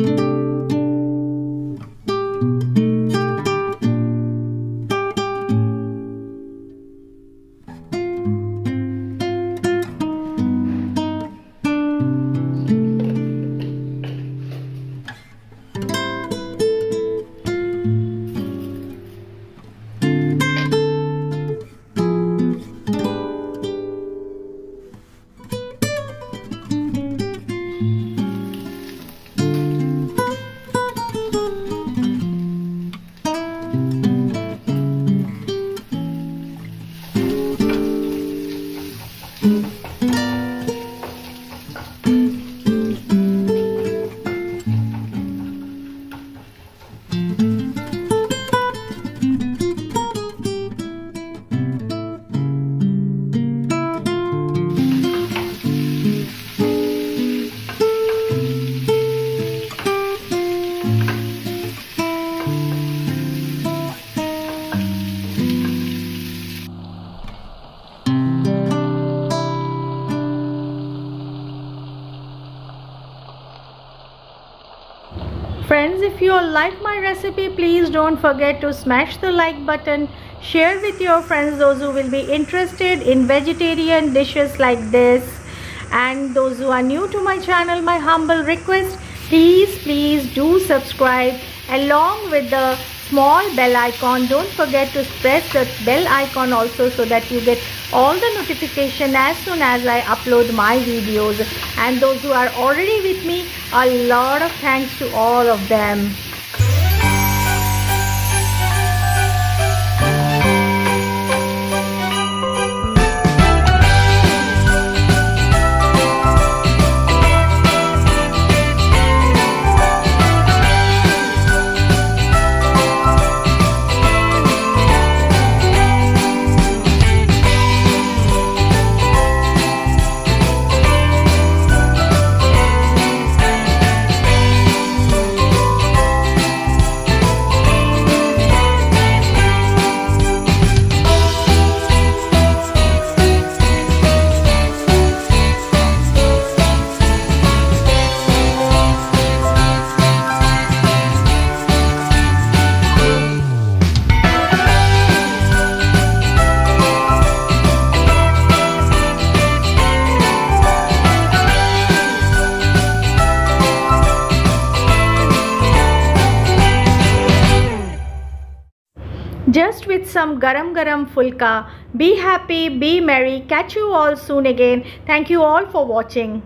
Friends, if you like my recipe, please don't forget to smash the like button. Share with your friends those who will be interested in vegetarian dishes like this. And those who are new to my channel, my humble request, please, please do subscribe along with the small bell icon. Don't forget to press the bell icon also so that you get all the notification as soon as I upload my videos. And those who are already with me, a lot of thanks to all of them. Just with some garam garam fulka. Be happy be merry catch you all soon again. Thank you all for watching